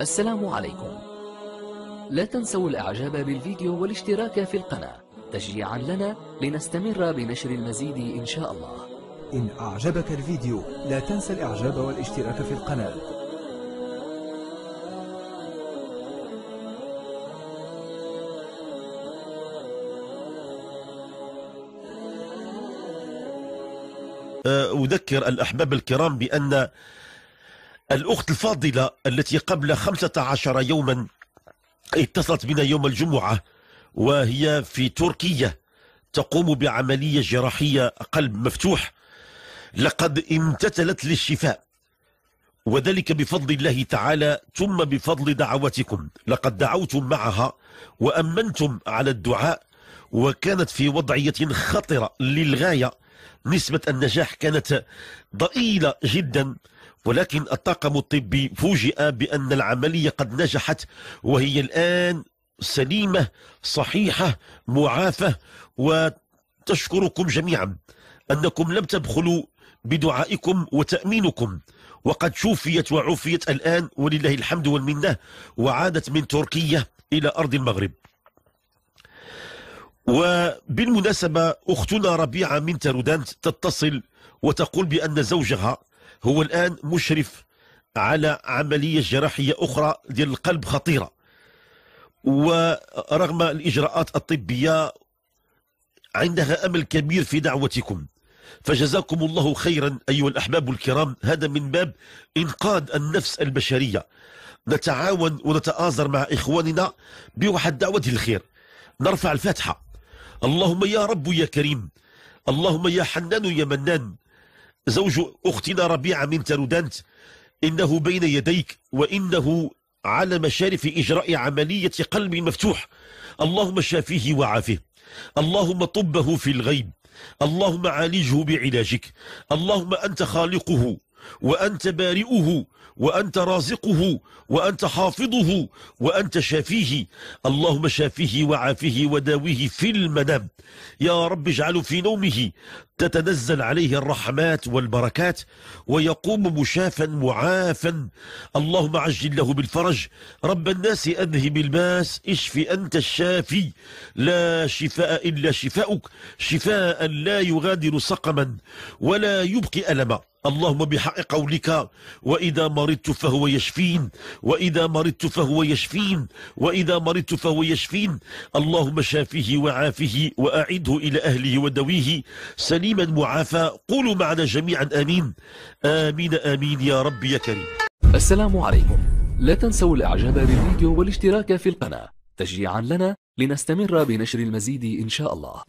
السلام عليكم. لا تنسوا الإعجاب بالفيديو والاشتراك في القناة. تشجيعا لنا لنستمر بنشر المزيد إن شاء الله. إن أعجبك الفيديو لا تنسى الإعجاب والاشتراك في القناة. أذكر الأحباب الكرام بأن الأخت الفاضلة التي قبل خمسة عشر يوما اتصلت بنا يوم الجمعة وهي في تركيا تقوم بعملية جراحية قلب مفتوح. لقد امتثلت للشفاء وذلك بفضل الله تعالى ثم بفضل دعواتكم. لقد دعوتم معها وأمنتم على الدعاء وكانت في وضعية خطرة للغاية نسبة النجاح كانت ضئيلة جدا. ولكن الطاقم الطبي فوجئ بأن العملية قد نجحت وهي الآن سليمة صحيحة معافى وتشكركم جميعا أنكم لم تبخلوا بدعائكم وتأمينكم. وقد شوفيت وعفيت الآن ولله الحمد والمنة وعادت من تركيا إلى أرض المغرب. وبالمناسبة أختنا ربيعة من ترودانت تتصل وتقول بأن زوجها هو الآن مشرف على عملية جراحية أخرى ديال القلب خطيرة. ورغم الإجراءات الطبية عندها أمل كبير في دعوتكم. فجزاكم الله خيرا أيها الأحباب الكرام. هذا من باب إنقاذ النفس البشرية. نتعاون ونتآزر مع إخواننا بواحد دعوة الخير. نرفع الفاتحة. اللهم يا رب يا كريم. اللهم يا حنان يا منان. زوج أختنا ربيعة من ترودانت. إنه بين يديك وإنه على مشارف إجراء عملية قلب مفتوح. اللهم شافيه وعافيه اللهم طبه في الغيب. اللهم عالجه بعلاجك. اللهم أنت خالقه. وأنت بارئه وأنت رازقه وأنت حافظه وأنت شافيه. اللهم شافيه وعافيه وداويه في المنام. يا رب اجعله في نومه. تتنزل عليه الرحمات والبركات ويقوم مشافا معافا. اللهم عجل له بالفرج. رب الناس أذهب الباس اشف أنت الشافي. لا شفاء إلا شفاؤك. شفاء لا يغادر سقما ولا يبقي ألما. اللهم بحق قولك وإذا مرضت فهو يشفين وإذا مرضت فهو يشفين وإذا مرضت فهو يشفين. اللهم شافيه وعافه وأعده إلى أهله ودويه. سليما معافى قولوا معنا جميعا آمين. آمين آمين يا رب يا كريم. السلام عليكم. لا تنسوا الإعجاب بالفيديو والاشتراك في القناة. تشجيعا لنا لنستمر بنشر المزيد إن شاء الله.